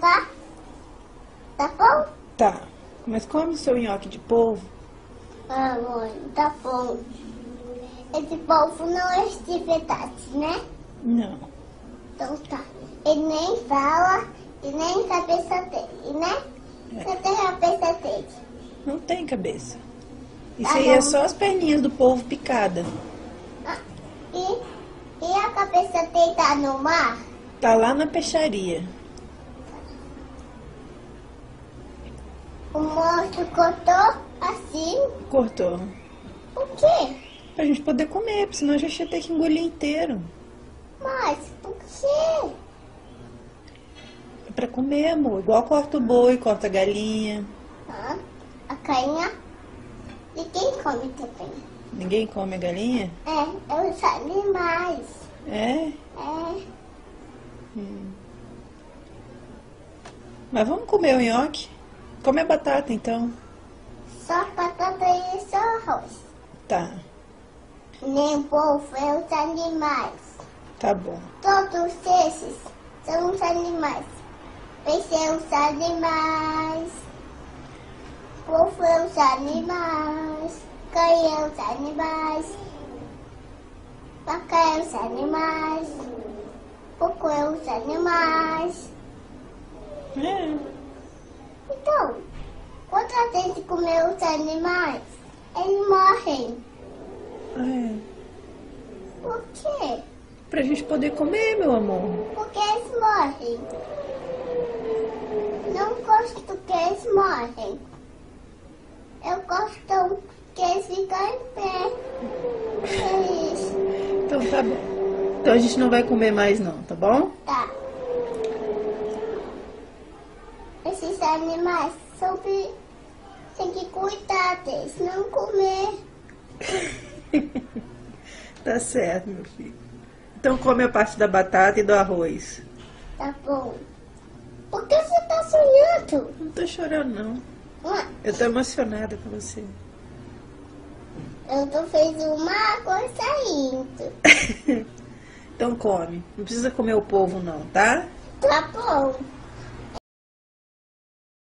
tá? Tá bom? Tá. Mas come o seu nhoque de polvo. Ah, mãe, tá bom. Esse polvo não é de verdade, né? Não. Então tá. Ele nem fala e nem cabeça dele, né? É. Cadê a cabeça dele? Não tem cabeça. Isso Tá aí é só as perninhas do polvo picada. Ah, e, e a cabeça dele tá no mar? Tá lá na peixaria. O monstro cortou assim. Cortou. Por quê? Pra gente poder comer, porque senão a gente ia ter que engolir inteiro. Mas por quê? É pra comer, amor. Igual corta o boi, corta a galinha. Ah, a carinha. E quem come também? Ninguém come a galinha? É, é os animais. É. É. Mas vamos comer o nhoque? Come a batata então. Só batata e só arroz. Tá. Nem o povo é os animais. Tá bom. Todos esses são os animais. Peixe é os animais. Povo é os animais. Cãe é os animais. Vaca é os animais. Porco é os animais. É. Então, quando a gente comer os animais, eles morrem. É. Por quê? Pra gente poder comer, meu amor. Porque eles morrem. Não gosto que eles morrem. Eu gosto que eles ficam em pé. Então tá bom. Então a gente não vai comer mais não, tá bom? Tá. Esses animais são que tem que cuidar deles, não comer. Tá certo, meu filho. Então come a parte da batata e do arroz. Tá bom. Por que você tá sonhando? Não tô chorando, não. Eu tô emocionada com você. Eu tô fez uma coisa saindo. então come. Não precisa comer o polvo, não, tá? Tá bom.